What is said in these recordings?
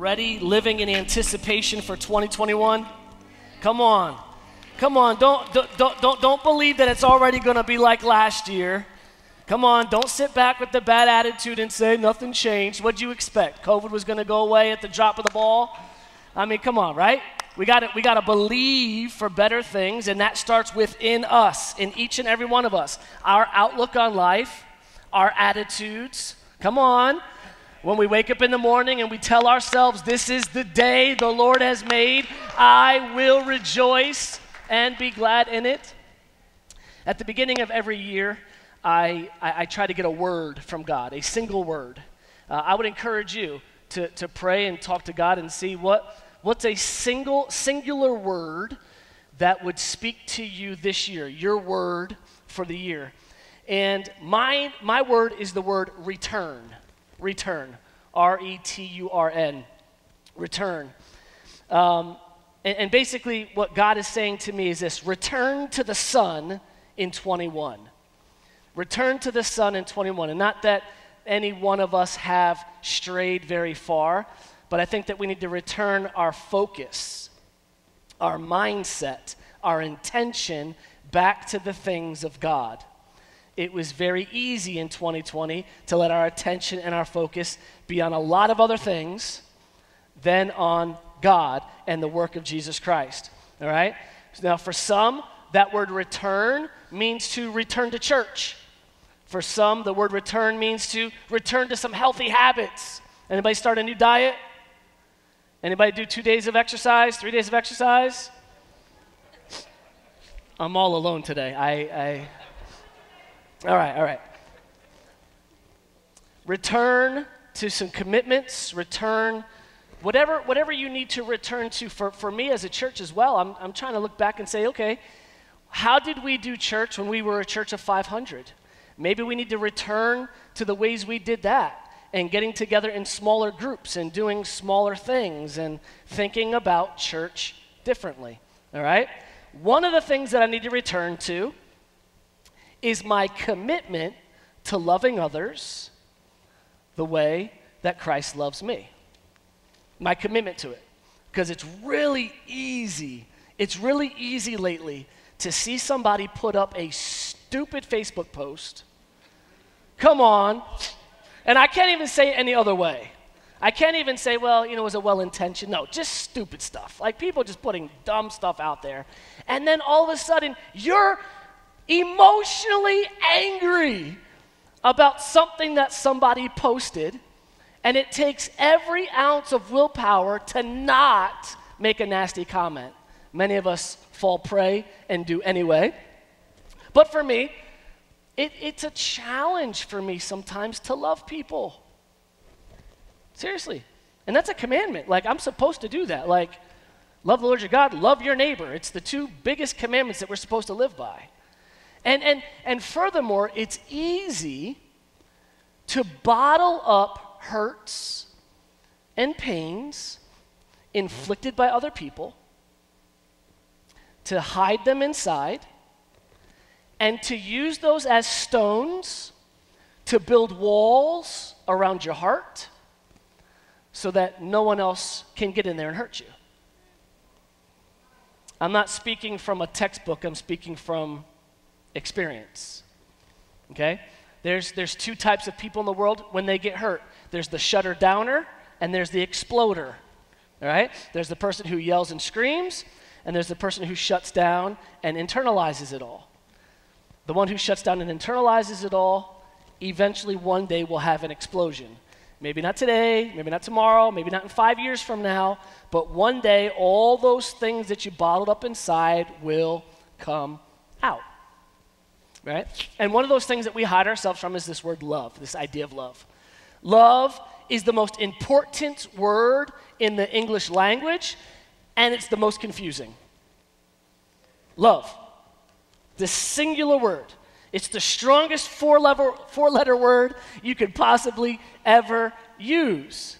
Ready? Living in anticipation for 2021? Come on. Come on. Don't, don't, don't, don't believe that it's already going to be like last year. Come on. Don't sit back with the bad attitude and say nothing changed. What'd you expect? COVID was going to go away at the drop of the ball? I mean, come on, right? We got to we got to believe for better things, and that starts within us, in each and every one of us. Our outlook on life, our attitudes. Come on. When we wake up in the morning and we tell ourselves, This is the day the Lord has made, I will rejoice and be glad in it. At the beginning of every year, I, I, I try to get a word from God, a single word. Uh, I would encourage you to, to pray and talk to God and see what, what's a single, singular word that would speak to you this year, your word for the year. And my, my word is the word return return. R E T U R N. Return. Um, and, and basically, what God is saying to me is this return to the Son in 21. Return to the Son in 21. And not that any one of us have strayed very far, but I think that we need to return our focus, our mindset, our intention back to the things of God it was very easy in 2020 to let our attention and our focus be on a lot of other things than on God and the work of Jesus Christ. All right? Now, for some, that word return means to return to church. For some, the word return means to return to some healthy habits. Anybody start a new diet? Anybody do two days of exercise, three days of exercise? I'm all alone today. I, I all right, all right. Return to some commitments, return whatever, whatever you need to return to. For, for me as a church as well, I'm, I'm trying to look back and say, okay, how did we do church when we were a church of 500? Maybe we need to return to the ways we did that and getting together in smaller groups and doing smaller things and thinking about church differently. All right? One of the things that I need to return to is my commitment to loving others the way that Christ loves me. My commitment to it. Because it's really easy, it's really easy lately to see somebody put up a stupid Facebook post. Come on. And I can't even say it any other way. I can't even say, well, you know, it was a well intentioned. No, just stupid stuff. Like people just putting dumb stuff out there. And then all of a sudden, you're emotionally angry about something that somebody posted, and it takes every ounce of willpower to not make a nasty comment. Many of us fall prey and do anyway. But for me, it, it's a challenge for me sometimes to love people. Seriously. And that's a commandment. Like, I'm supposed to do that. Like, love the Lord your God, love your neighbor. It's the two biggest commandments that we're supposed to live by. And, and, and furthermore, it's easy to bottle up hurts and pains inflicted by other people, to hide them inside, and to use those as stones to build walls around your heart so that no one else can get in there and hurt you. I'm not speaking from a textbook, I'm speaking from experience. Okay? There's, there's two types of people in the world when they get hurt there's the shutter downer, and there's the exploder. All right? There's the person who yells and screams, and there's the person who shuts down and internalizes it all. The one who shuts down and internalizes it all eventually one day will have an explosion. Maybe not today, maybe not tomorrow, maybe not in five years from now, but one day all those things that you bottled up inside will come out right? And one of those things that we hide ourselves from is this word love, this idea of love. Love is the most important word in the English language, and it's the most confusing. Love, this singular word. It's the strongest four four letter word you could possibly ever use.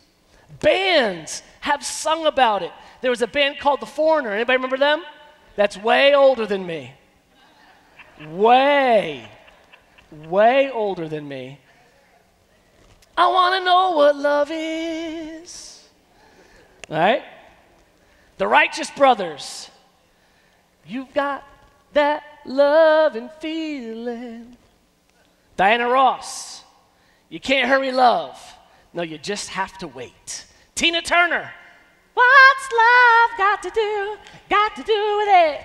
Bands have sung about it. There was a band called The Foreigner. Anybody remember them? That's way older than me way, way older than me. I want to know what love is. Right? The Righteous Brothers. You've got that love and feeling. Diana Ross. You can't hurry love. No, you just have to wait. Tina Turner. What's love got to do? Got to do with it.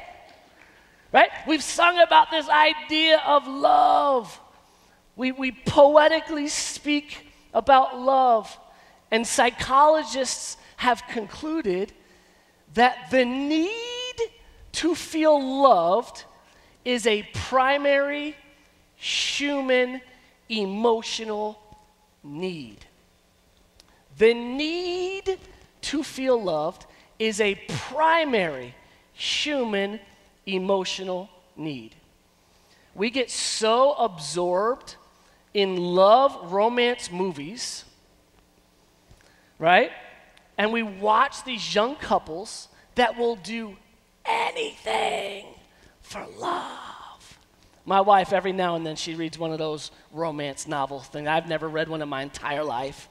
Right? We've sung about this idea of love. We, we poetically speak about love. And psychologists have concluded that the need to feel loved is a primary human emotional need. The need to feel loved is a primary human emotional need. We get so absorbed in love romance movies, right? And we watch these young couples that will do anything for love. My wife, every now and then, she reads one of those romance novel things. I've never read one in my entire life.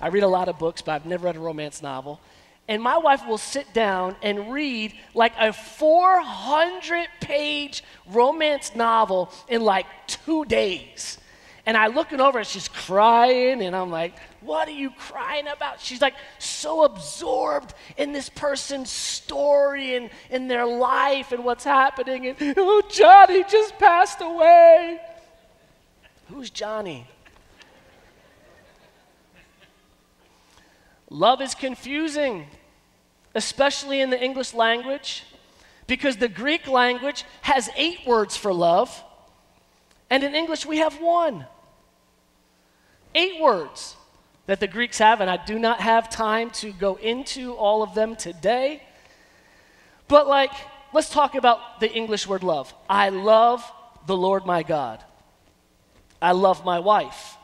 I read a lot of books, but I've never read a romance novel. And my wife will sit down and read like a 400 page romance novel in like two days. And I looking over and she's crying, and I'm like, What are you crying about? She's like so absorbed in this person's story and in their life and what's happening. And oh, Johnny just passed away. Who's Johnny? Love is confusing, especially in the English language, because the Greek language has eight words for love, and in English we have one. Eight words that the Greeks have, and I do not have time to go into all of them today. But, like, let's talk about the English word love. I love the Lord my God. I love my wife.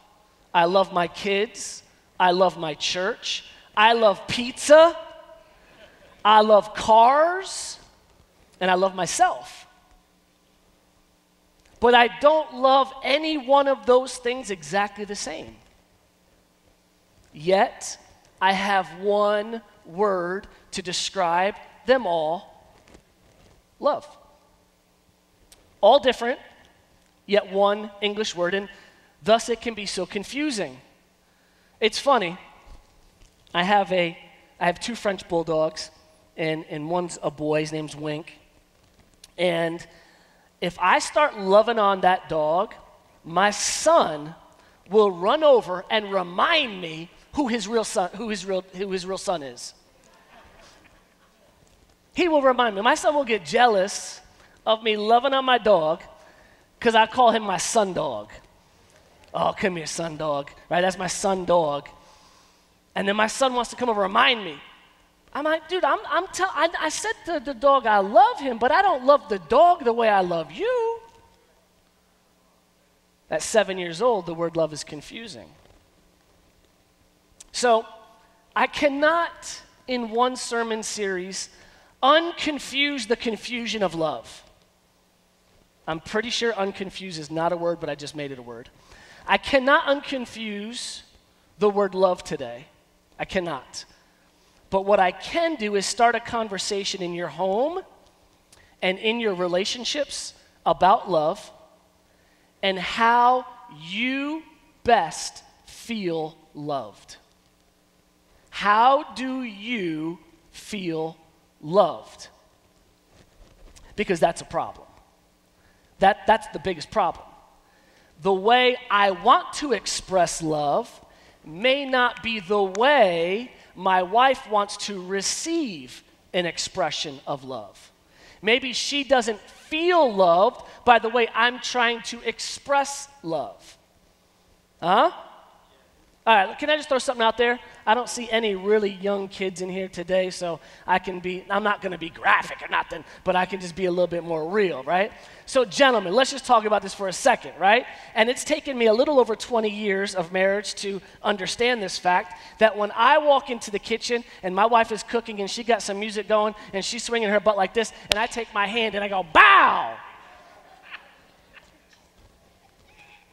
I love my kids. I love my church. I love pizza. I love cars. And I love myself. But I don't love any one of those things exactly the same. Yet, I have one word to describe them all love. All different, yet one English word, and thus it can be so confusing. It's funny. I have a I have two French bulldogs, and, and one's a boy, his name's Wink. And if I start loving on that dog, my son will run over and remind me who his real son, who his real, who his real son is. He will remind me. My son will get jealous of me loving on my dog because I call him my son dog. Oh, come here, son dog. Right? That's my son dog. And then my son wants to come over and remind me. I'm like, dude, I'm, I'm tell- I, I said to the dog I love him, but I don't love the dog the way I love you. At seven years old, the word love is confusing. So, I cannot, in one sermon series, unconfuse the confusion of love. I'm pretty sure unconfuse is not a word, but I just made it a word. I cannot unconfuse the word love today. I cannot. But what I can do is start a conversation in your home and in your relationships about love and how you best feel loved. How do you feel loved? Because that's a problem. That, that's the biggest problem. The way I want to express love may not be the way my wife wants to receive an expression of love. Maybe she doesn't feel loved by the way I'm trying to express love. Huh? All right, can I just throw something out there? I don't see any really young kids in here today, so I can be, I'm not going to be graphic or nothing, but I can just be a little bit more real, right? So, gentlemen, let's just talk about this for a second, right? And it's taken me a little over 20 years of marriage to understand this fact that when I walk into the kitchen and my wife is cooking and she got some music going and she's swinging her butt like this, and I take my hand and I go, bow!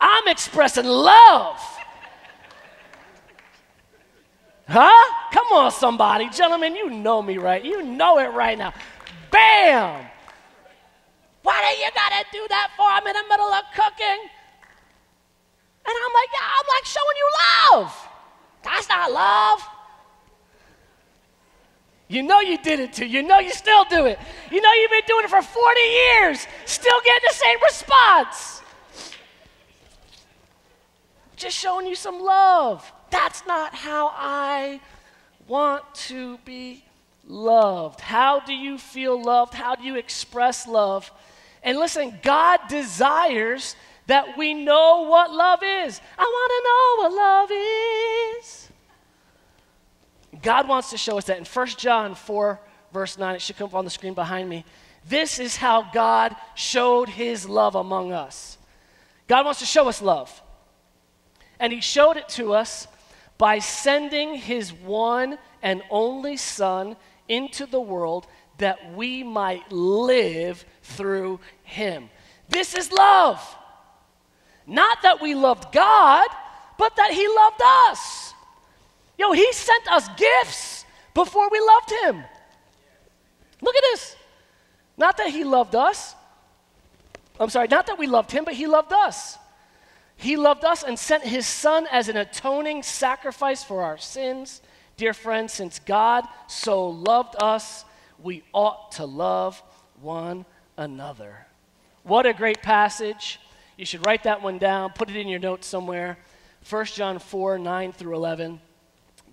I'm expressing love. Huh? Come on, somebody. Gentlemen, you know me, right? You know it right now. Bam! What do you gotta do that for? I'm in the middle of cooking. And I'm like, yeah, I'm like showing you love. That's not love. You know you did it too. You know you still do it. You know you've been doing it for 40 years, still getting the same response. Just showing you some love. That's not how I want to be loved. How do you feel loved? How do you express love? And listen, God desires that we know what love is. I want to know what love is. God wants to show us that in 1 John 4, verse 9, it should come up on the screen behind me. This is how God showed his love among us. God wants to show us love. And he showed it to us by sending his one and only Son into the world that we might live through him. This is love. Not that we loved God, but that He loved us. Yo, He sent us gifts before we loved Him. Look at this. Not that He loved us. I'm sorry, not that we loved Him, but He loved us. He loved us and sent His Son as an atoning sacrifice for our sins. Dear friends, since God so loved us, we ought to love one another. What a great passage. You should write that one down, put it in your notes somewhere. 1 John 4 9 through 11.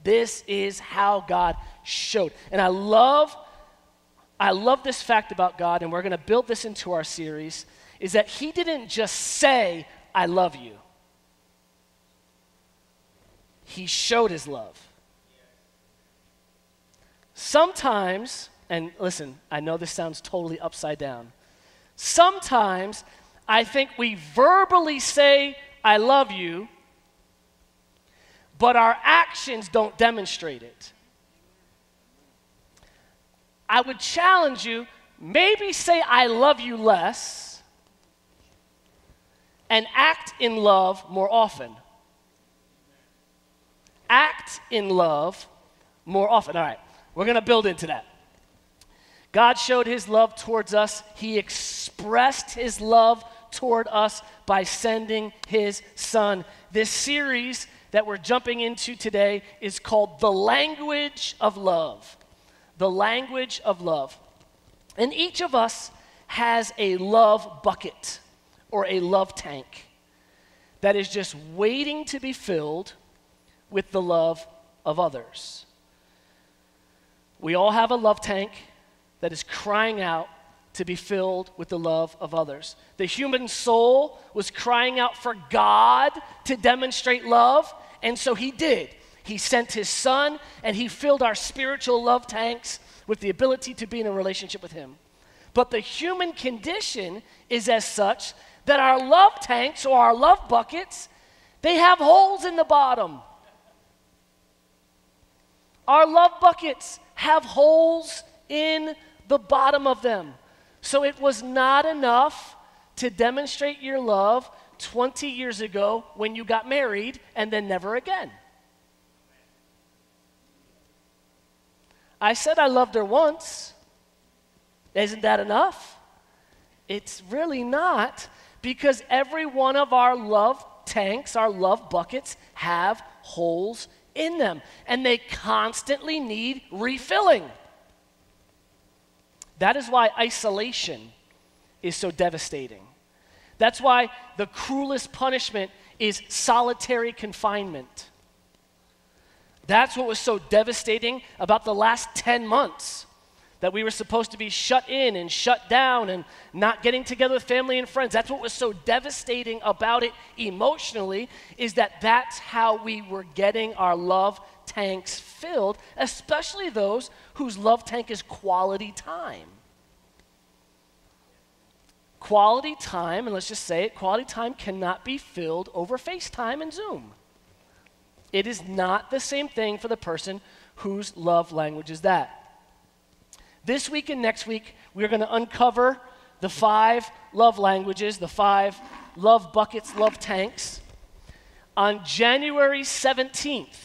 This is how God showed. And I love I love this fact about God and we're going to build this into our series is that he didn't just say I love you. He showed his love. Sometimes, and listen, I know this sounds totally upside down. Sometimes I think we verbally say, I love you, but our actions don't demonstrate it. I would challenge you maybe say, I love you less, and act in love more often. Act in love more often. All right, we're going to build into that. God showed his love towards us, he expressed his love toward us by sending his son. This series that we're jumping into today is called The Language of Love. The Language of Love. And each of us has a love bucket or a love tank that is just waiting to be filled with the love of others. We all have a love tank that is crying out to be filled with the love of others. The human soul was crying out for God to demonstrate love, and so he did. He sent his son, and he filled our spiritual love tanks with the ability to be in a relationship with him. But the human condition is as such that our love tanks or our love buckets, they have holes in the bottom. Our love buckets have holes in the bottom of them. So it was not enough to demonstrate your love 20 years ago when you got married and then never again. I said I loved her once. Isn't that enough? It's really not because every one of our love tanks, our love buckets, have holes in them and they constantly need refilling. That is why isolation is so devastating. That's why the cruelest punishment is solitary confinement. That's what was so devastating about the last 10 months that we were supposed to be shut in and shut down and not getting together with family and friends. That's what was so devastating about it emotionally is that that's how we were getting our love tanks filled, especially those whose love tank is quality time. Quality time, and let's just say it, quality time cannot be filled over FaceTime and Zoom. It is not the same thing for the person whose love language is that. This week and next week, we're going to uncover the five love languages, the five love buckets, love tanks. On January 17th,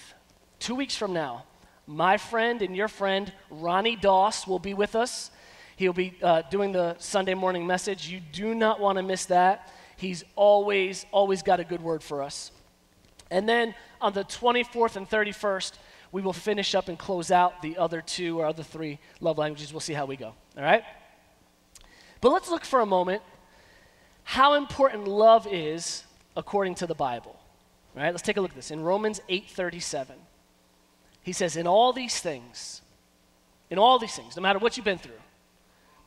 two weeks from now, My friend and your friend, Ronnie Doss, will be with us. He'll be uh, doing the Sunday morning message. You do not want to miss that. He's always, always got a good word for us. And then on the 24th and 31st, we will finish up and close out the other two or other three love languages. We'll see how we go. All right? But let's look for a moment how important love is according to the Bible. All right? Let's take a look at this. In Romans 8:37, he says, "In all these things, in all these things, no matter what you've been through,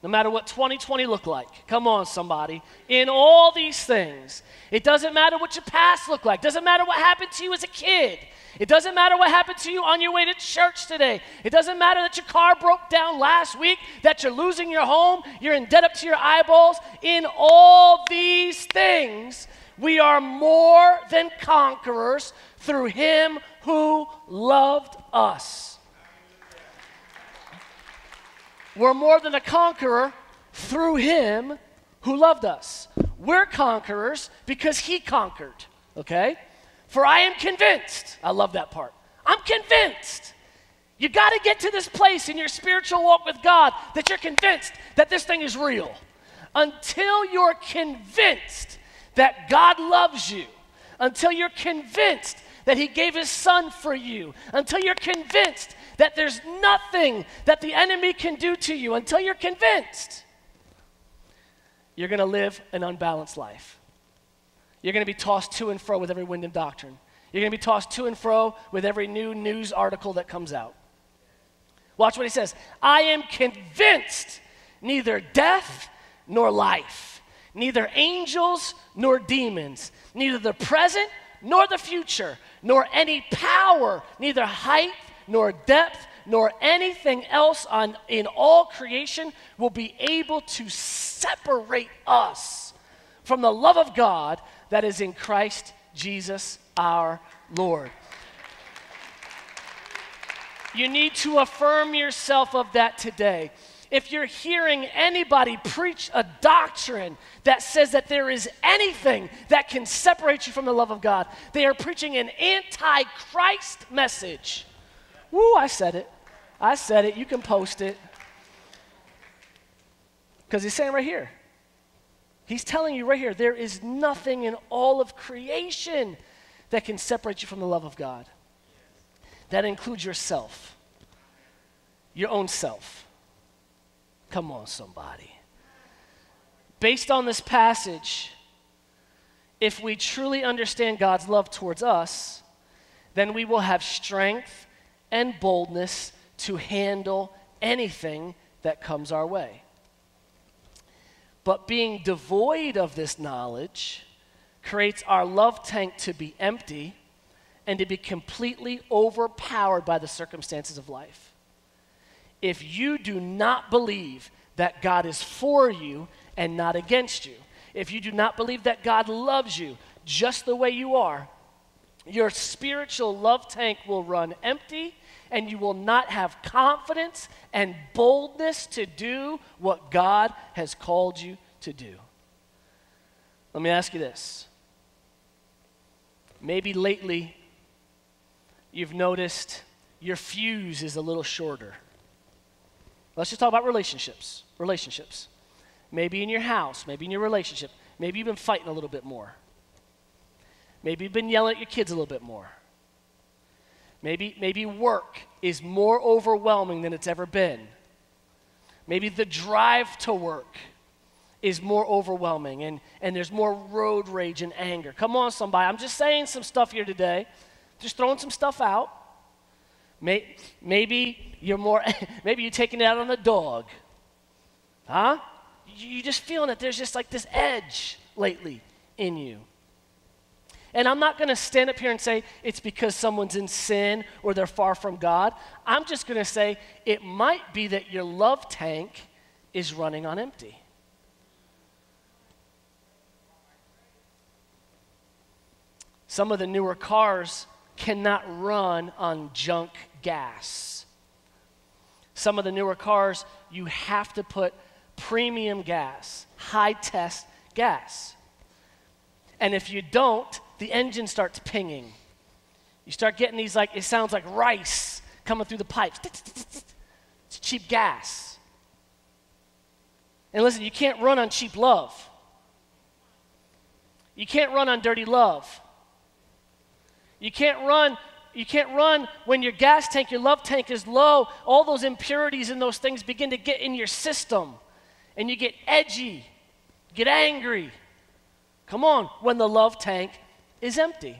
no matter what 2020 looked like. Come on, somebody. In all these things, it doesn't matter what your past looked like. Doesn't matter what happened to you as a kid. It doesn't matter what happened to you on your way to church today. It doesn't matter that your car broke down last week, that you're losing your home, you're in debt up to your eyeballs. In all these things, we are more than conquerors through him who loved us. We're more than a conqueror through him who loved us. We're conquerors because he conquered, okay? For I am convinced, I love that part. I'm convinced. You got to get to this place in your spiritual walk with God that you're convinced that this thing is real. Until you're convinced that God loves you, until you're convinced that He gave His Son for you, until you're convinced that there's nothing that the enemy can do to you until you're convinced. You're going to live an unbalanced life. You're going to be tossed to and fro with every wind and doctrine. You're going to be tossed to and fro with every new news article that comes out. Watch what he says I am convinced neither death nor life, neither angels nor demons, neither the present nor the future, nor any power, neither height nor depth, nor anything else on, in all creation will be able to separate us from the love of God that is in Christ Jesus our Lord. You need to affirm yourself of that today. If you're hearing anybody preach a doctrine that says that there is anything that can separate you from the love of God, they are preaching an anti Christ message. Woo, I said it. I said it. You can post it. Because he's saying right here, he's telling you right here, there is nothing in all of creation that can separate you from the love of God. That includes yourself, your own self. Come on, somebody. Based on this passage, if we truly understand God's love towards us, then we will have strength and boldness to handle anything that comes our way. But being devoid of this knowledge creates our love tank to be empty and to be completely overpowered by the circumstances of life. If you do not believe that God is for you and not against you, if you do not believe that God loves you just the way you are, your spiritual love tank will run empty and you will not have confidence and boldness to do what God has called you to do. Let me ask you this. Maybe lately you've noticed your fuse is a little shorter. Let's just talk about relationships. Relationships. Maybe in your house, maybe in your relationship, maybe you've been fighting a little bit more. Maybe you've been yelling at your kids a little bit more. Maybe, maybe work is more overwhelming than it's ever been. Maybe the drive to work is more overwhelming and, and there's more road rage and anger. Come on, somebody. I'm just saying some stuff here today, just throwing some stuff out. maybe you're more, maybe you're taking it out on the dog. Huh? You're just feeling that there's just like this edge lately in you. And I'm not going to stand up here and say it's because someone's in sin or they're far from God. I'm just going to say it might be that your love tank is running on empty. Some of the newer cars cannot run on junk gas. Some of the newer cars, you have to put premium gas, high test gas. And if you don't, the engine starts pinging. You start getting these, like, it sounds like rice coming through the pipes. It's cheap gas. And listen, you can't run on cheap love. You can't run on dirty love. You can't run you can't run when your gas tank, your love tank is low. All those impurities and those things begin to get in your system. And you get edgy, get angry. Come on, when the love tank is empty.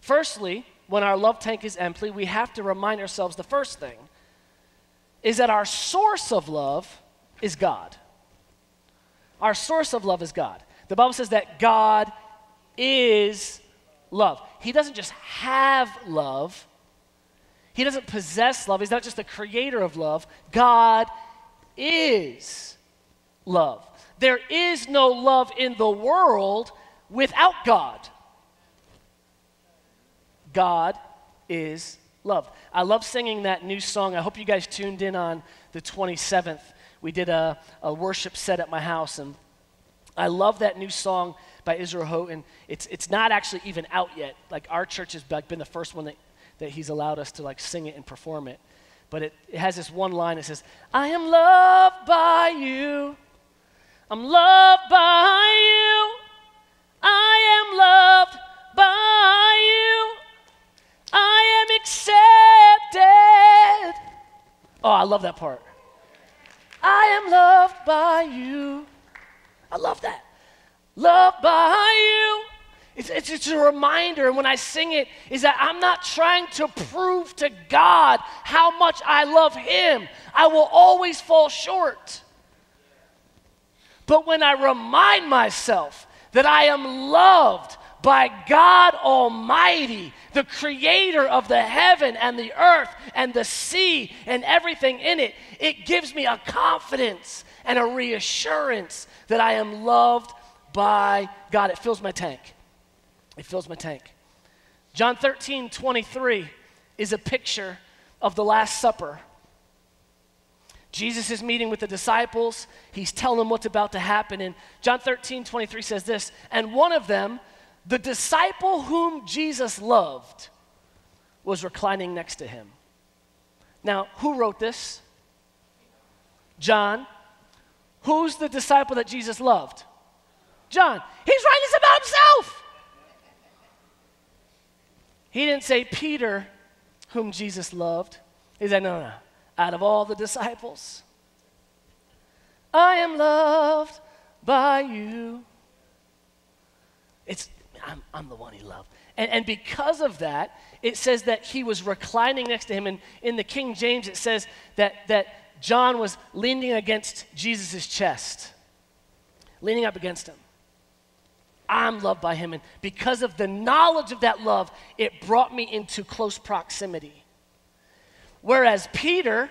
Firstly, when our love tank is empty, we have to remind ourselves the first thing is that our source of love is God. Our source of love is God. The Bible says that God is love. He doesn't just have love, He doesn't possess love. He's not just the creator of love. God is love. There is no love in the world without God. God is love. I love singing that new song. I hope you guys tuned in on the 27th. We did a, a worship set at my house, and I love that new song by Israel Houghton. It's, it's not actually even out yet. Like our church has been the first one that, that he's allowed us to like sing it and perform it. But it, it has this one line that says, I am loved by you. I'm loved by you. I am loved by you. I am accepted. Oh, I love that part. I am loved by you. I love that loved by you. It's, it's, it's, a reminder, and when I sing it, is that I'm not trying to prove to God how much I love Him. I will always fall short. But when I remind myself that I am loved by God Almighty, the creator of the heaven and the earth and the sea and everything in it, it gives me a confidence and a reassurance that I am loved by God. It fills my tank. It fills my tank. John 13, 23 is a picture of the Last Supper. Jesus is meeting with the disciples. He's telling them what's about to happen. And John 13, 23 says this And one of them, the disciple whom Jesus loved, was reclining next to him. Now, who wrote this? John. Who's the disciple that Jesus loved? John. He's writing this about himself. He didn't say Peter, whom Jesus loved. He said, no, no, out of all the disciples, I am loved by you. It's, I'm, I'm the one he loved. And, and because of that, it says that he was reclining next to him. And in the King James, it says that, that John was leaning against Jesus' chest, leaning up against him. I'm loved by him. And because of the knowledge of that love, it brought me into close proximity. Whereas Peter,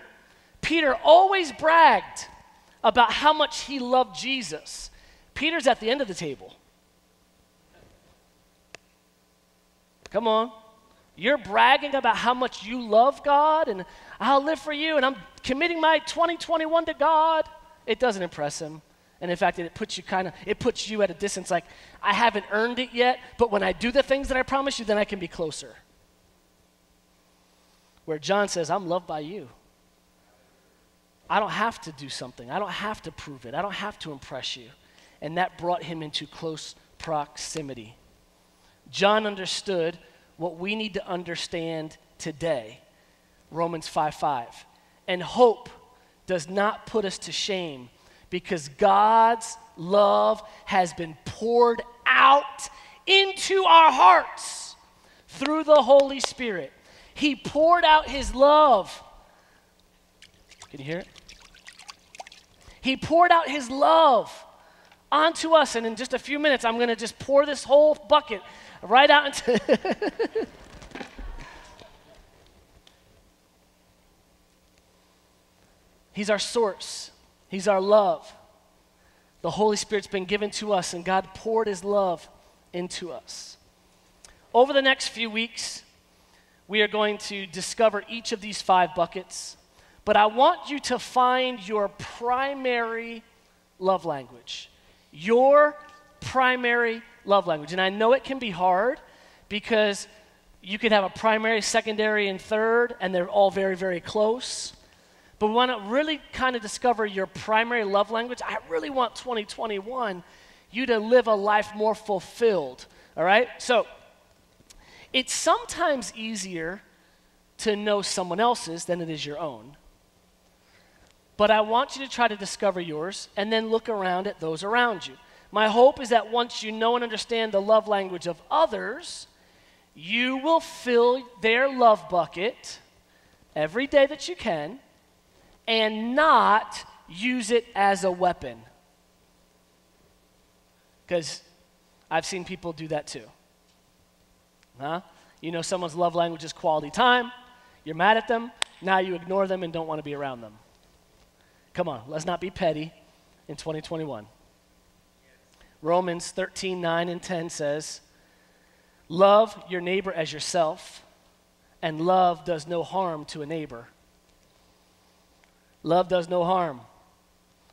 Peter always bragged about how much he loved Jesus. Peter's at the end of the table. Come on. You're bragging about how much you love God and I'll live for you and I'm committing my 2021 to God. It doesn't impress him. And in fact, it puts you kind of, it puts you at a distance like, I haven't earned it yet, but when I do the things that I promise you, then I can be closer. Where John says, I'm loved by you. I don't have to do something. I don't have to prove it. I don't have to impress you. And that brought him into close proximity. John understood what we need to understand today Romans 5 5. And hope does not put us to shame because God's love has been poured out into our hearts through the Holy Spirit. He poured out His love. Can you hear it? He poured out His love onto us, and in just a few minutes, I'm going to just pour this whole bucket right out into. He's our source. He's our love. The Holy Spirit's been given to us, and God poured His love into us. Over the next few weeks, we are going to discover each of these five buckets, but I want you to find your primary love language. Your primary love language. And I know it can be hard because You could have a primary, secondary, and third, and they're all very, very close. But we want to really kind of discover your primary love language. I really want 2021 you to live a life more fulfilled. All right? So, it's sometimes easier to know someone else's than it is your own. But I want you to try to discover yours and then look around at those around you. My hope is that once you know and understand the love language of others, you will fill their love bucket every day that you can and not use it as a weapon. Because I've seen people do that too. Huh? You know, someone's love language is quality time. You're mad at them. Now you ignore them and don't want to be around them. Come on, let's not be petty in 2021. Romans 13, 9 and 10 says, Love your neighbor as yourself, and love does no harm to a neighbor. Love does no harm.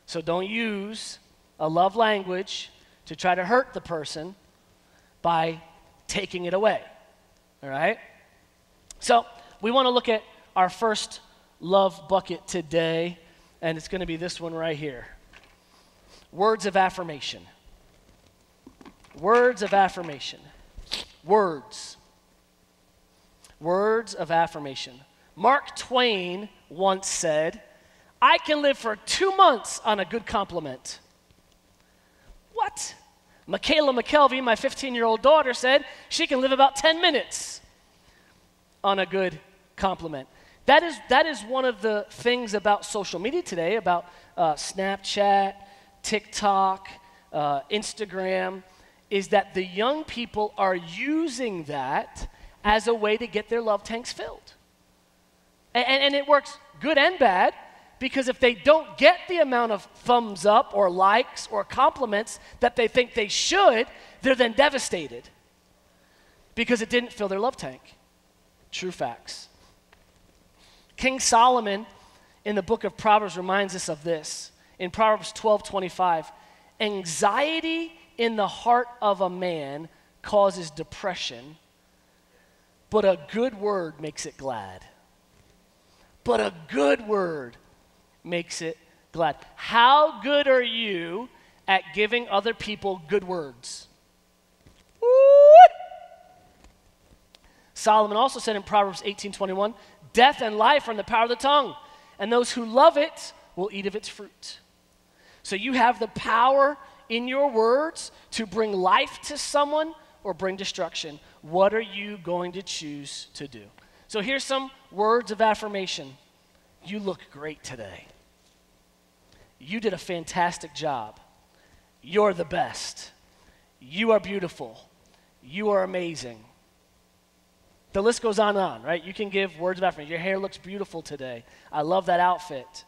So don't use a love language to try to hurt the person by taking it away. All right? So we want to look at our first love bucket today, and it's going to be this one right here words of affirmation. Words of affirmation. Words. Words of affirmation. Mark Twain once said, I can live for two months on a good compliment. What? Michaela McKelvey, my 15 year old daughter, said she can live about 10 minutes on a good compliment. That is, that is one of the things about social media today, about uh, Snapchat, TikTok, uh, Instagram is that the young people are using that as a way to get their love tanks filled. And, and, and, it works good and bad because if they don't get the amount of thumbs up or likes or compliments that they think they should, they're then devastated because it didn't fill their love tank. True facts. King Solomon in the book of Proverbs reminds us of this. In Proverbs 12 25, anxiety in the heart of a man causes depression, but a good word makes it glad. But a good word makes it glad. How good are you at giving other people good words? Solomon also said in Proverbs 18:21, "Death and life are in the power of the tongue, and those who love it will eat of its fruit." So you have the power in your words to bring life to someone or bring destruction. What are you going to choose to do? So here's some words of affirmation. You look great today. You did a fantastic job. You're the best. You are beautiful. You are amazing. The list goes on and on, right? You can give words of affirmation. Your hair looks beautiful today. I love that outfit.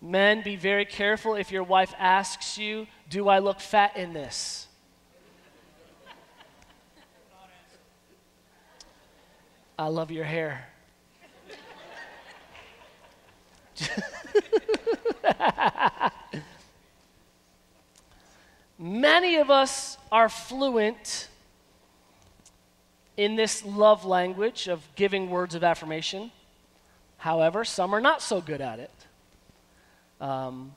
Men, be very careful if your wife asks you, Do I look fat in this? I love your hair. Many of us are fluent in this love language of giving words of affirmation. However, some are not so good at it. Um,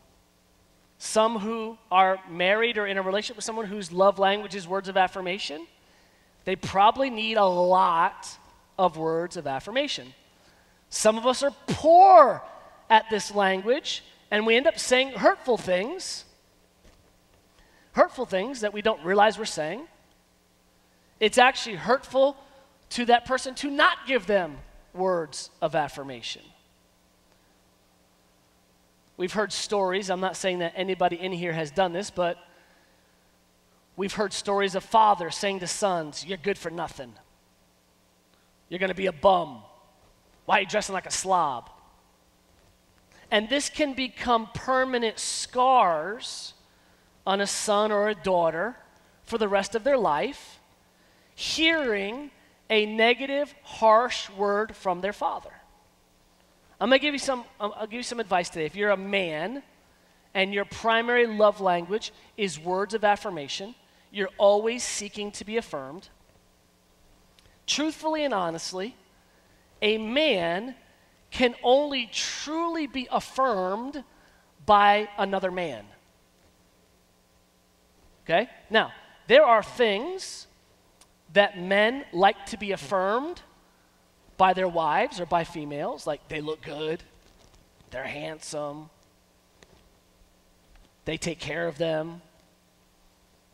some who are married or in a relationship with someone whose love language is words of affirmation, they probably need a lot of words of affirmation. Some of us are poor at this language, and we end up saying hurtful things, hurtful things that we don't realize we're saying. It's actually hurtful to that person to not give them words of affirmation. We've heard stories. I'm not saying that anybody in here has done this, but we've heard stories of fathers saying to sons, You're good for nothing. You're going to be a bum. Why are you dressing like a slob? And this can become permanent scars on a son or a daughter for the rest of their life, hearing a negative, harsh word from their father. I'm going to give you some I'll give you some advice today. If you're a man and your primary love language is words of affirmation, you're always seeking to be affirmed. truthfully and honestly, a man can only truly be affirmed by another man. Okay? Now, there are things that men like to be affirmed by their wives or by females, like they look good, they're handsome, they take care of them,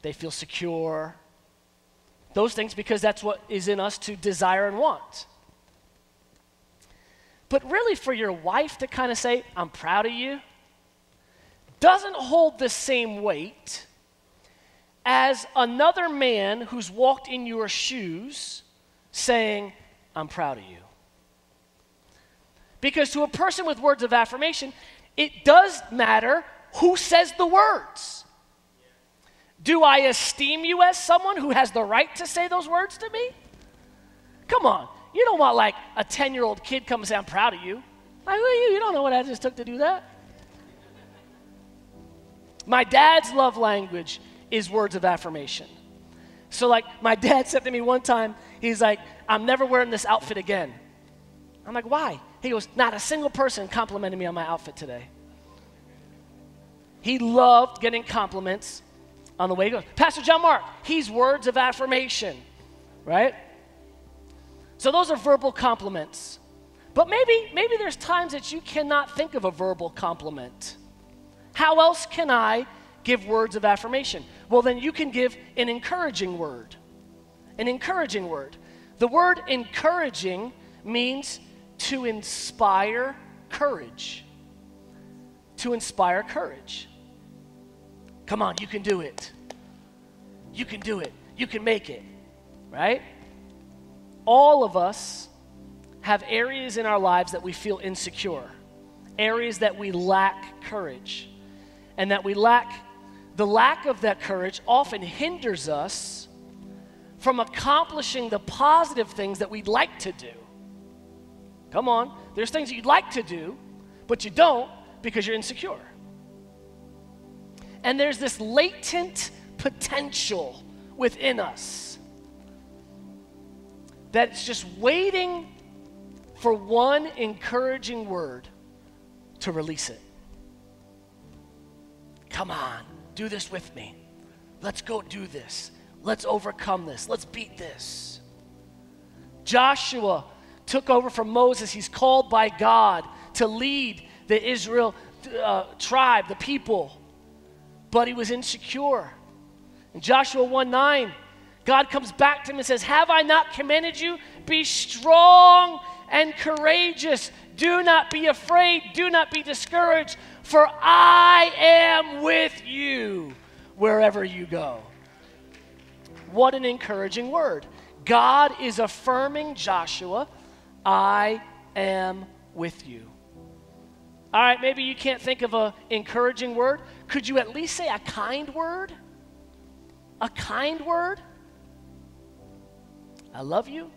they feel secure. Those things because that's what is in us to desire and want. But really, for your wife to kind of say, I'm proud of you, doesn't hold the same weight as another man who's walked in your shoes saying, I'm proud of you. Because to a person with words of affirmation, it does matter who says the words. Do I esteem you as someone who has the right to say those words to me? Come on. You don't want like a 10 year old kid come and say, I'm proud of you. Like, who are you? You don't know what I just took to do that. My dad's love language is words of affirmation. So, like, my dad said to me one time, he's like, I'm never wearing this outfit again. I'm like, why? He goes, not a single person complimented me on my outfit today. He loved getting compliments on the way he goes. Pastor John Mark, he's words of affirmation, right? So those are verbal compliments. But maybe, maybe there's times that you cannot think of a verbal compliment. How else can I give words of affirmation? Well, then you can give an encouraging word. An encouraging word. The word encouraging means to inspire courage. To inspire courage. Come on, you can do it. You can do it. You can make it, right? All of us have areas in our lives that we feel insecure, areas that we lack courage, and that we lack, the lack of that courage often hinders us from accomplishing the positive things that we'd like to do. Come on, there's things that you'd like to do, but you don't because you're insecure. And there's this latent potential within us that's just waiting for one encouraging word to release it. Come on, do this with me. Let's go do this. Let's overcome this. Let's beat this. Joshua took over from Moses. He's called by God to lead the Israel uh, tribe, the people but he was insecure. In Joshua 1 9, God comes back to him and says, Have I not commanded you? Be strong and courageous. Do not be afraid. Do not be discouraged, for I am with you wherever you go. What an encouraging word. God is affirming Joshua, I am with you. All right, maybe you can't think of an encouraging word. Could you at least say a kind word? A kind word? I love you.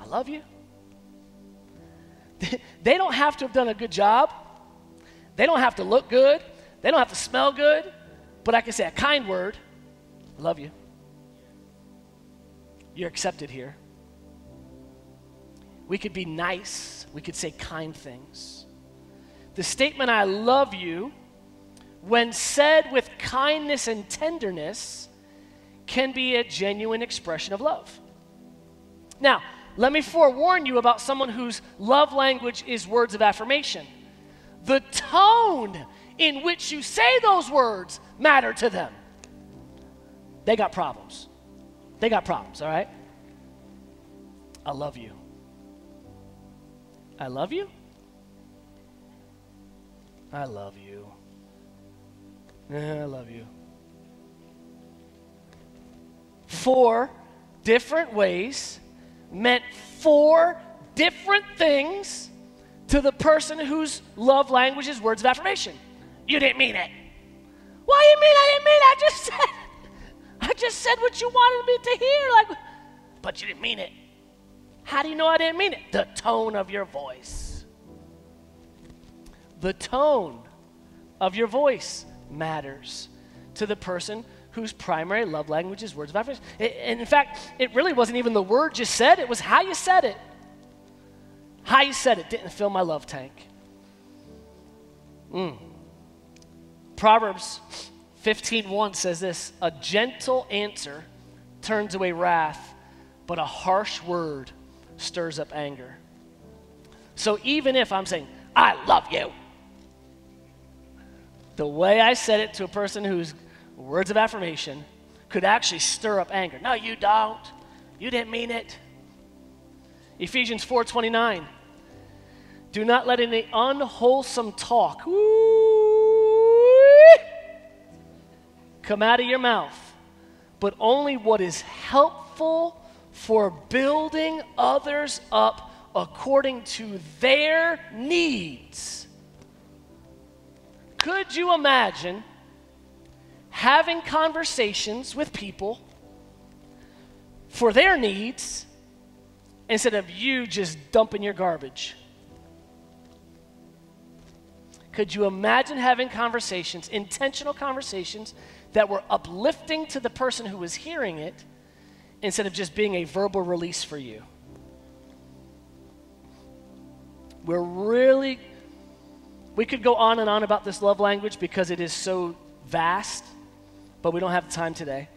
I love you. they don't have to have done a good job. They don't have to look good. They don't have to smell good. But I can say a kind word. I love you. You're accepted here. We could be nice, we could say kind things. The statement, I love you, when said with kindness and tenderness, can be a genuine expression of love. Now, let me forewarn you about someone whose love language is words of affirmation. The tone in which you say those words matter to them. They got problems. They got problems, all right? I love you. I love you? I love you. I love you. Four different ways meant four different things to the person whose love language is words of affirmation. You didn't mean it. Why you mean I didn't mean it? I just said I just said what you wanted me to hear. Like, but you didn't mean it. How do you know I didn't mean it? The tone of your voice. The tone of your voice matters to the person whose primary love language is words of affirmation. And in fact, it really wasn't even the word you said, it was how you said it. How you said it didn't fill my love tank. Mm. Proverbs 15:1 says this, a gentle answer turns away wrath, but a harsh word stirs up anger. So even if I'm saying, I love you, the way I said it to a person whose words of affirmation could actually stir up anger. No, you don't. You didn't mean it. Ephesians 4:29. Do not let any unwholesome talk come out of your mouth, but only what is helpful for building others up according to their needs. Could you imagine having conversations with people for their needs instead of you just dumping your garbage? Could you imagine having conversations, intentional conversations, that were uplifting to the person who was hearing it instead of just being a verbal release for you? We're really, we could go on and on about this love language because it is so vast but we don't have time today.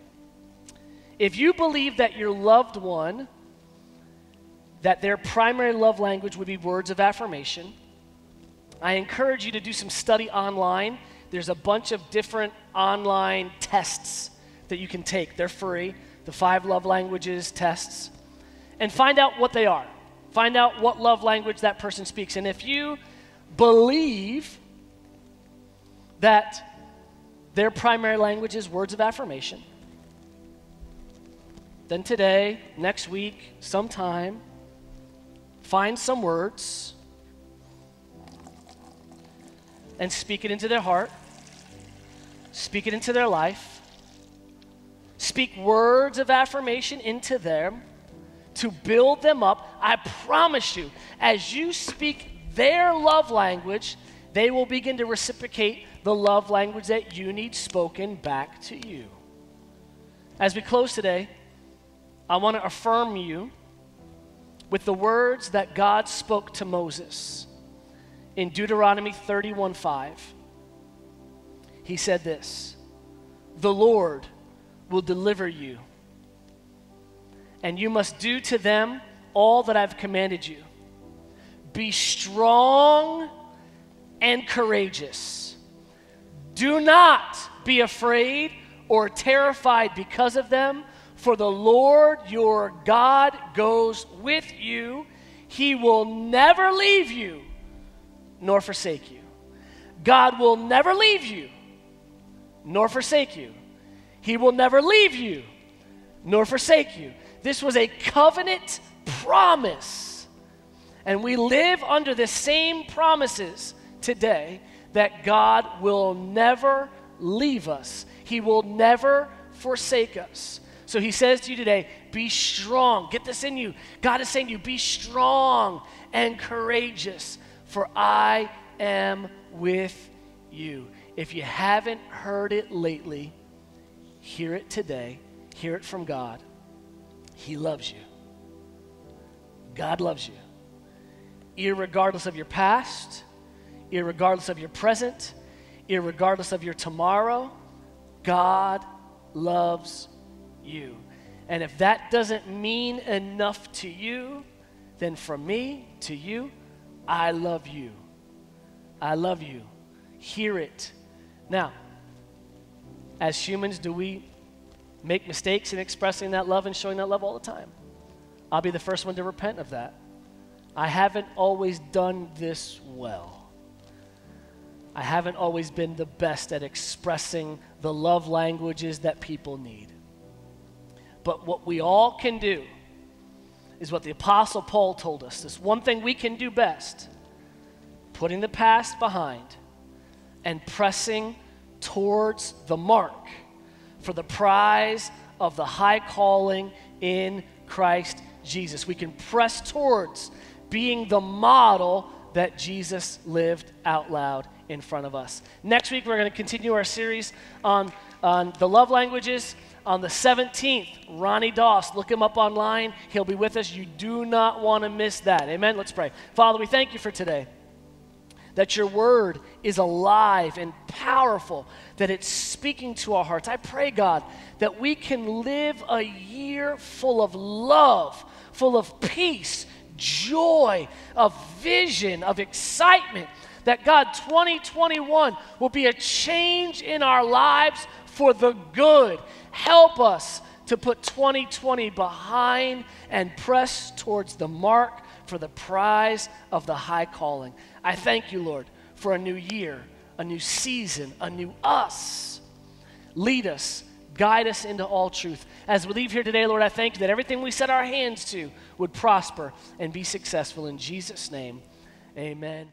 If you believe that your loved one, that their primary love language would be words of affirmation, I encourage you to do some study online. There's a bunch of different online tests that you can take. They're free, the five love languages tests, and find out what they are. Find out what love language that person speaks. And if you believe that their primary language is words of affirmation. Then today, next week, sometime, find some words and speak it into their heart, speak it into their life, speak words of affirmation into them to build them up. I promise you, as you speak their love language, they will begin to reciprocate the love language that you need spoken back to you. As we close today, I want to affirm you with the words that God spoke to Moses in Deuteronomy 31 5. He said this The Lord will deliver you, and you must do to them all that I've commanded you. Be strong and courageous do not be afraid or terrified because of them, for the Lord your God goes with you. He will never leave you nor forsake you. God will never leave you nor forsake you. He will never leave you nor forsake you. This was a covenant promise. And we live under the same promises today that God will never leave us, He will never forsake us. So He says to you today, be strong. Get this in you. God is saying to you, be strong and courageous, for I am with you. If you haven't heard it lately, hear it today. Hear it from God. He loves you. God loves you. Irregardless of your past, irregardless of your present, irregardless of your tomorrow, God loves you. And if that doesn't mean enough to you, then from me to you, I love you. I love you. Hear it. Now, as humans, do we make mistakes in expressing that love and showing that love all the time? I'll be the first one to repent of that. I haven't always done this well. I haven't always been the best at expressing the love languages that people need. But what we all can do is what the Apostle Paul told us. This one thing we can do best putting the past behind and pressing towards the mark for the prize of the high calling in Christ Jesus. We can press towards being the model that Jesus lived out loud in front of us. Next week, we're going to continue our series on on the love languages. On the 17th, Ronnie Doss, look him up online. He'll be with us. You do not want to miss that. Amen. Let's pray. Father, we thank you for today that your word is alive and powerful, that it's speaking to our hearts. I pray, God, that we can live a year full of love, full of peace, joy, of vision, of excitement. That God, 2021 will be a change in our lives for the good. Help us to put 2020 behind and press towards the mark for the prize of the high calling. I thank you, Lord, for a new year, a new season, a new us. Lead us, guide us into all truth. As we leave here today, Lord, I thank you that everything we set our hands to would prosper and be successful. In Jesus' name, amen.